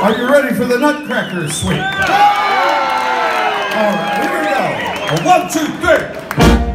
Are you ready for the Nutcracker Suite? All right, here we go. One, two, three.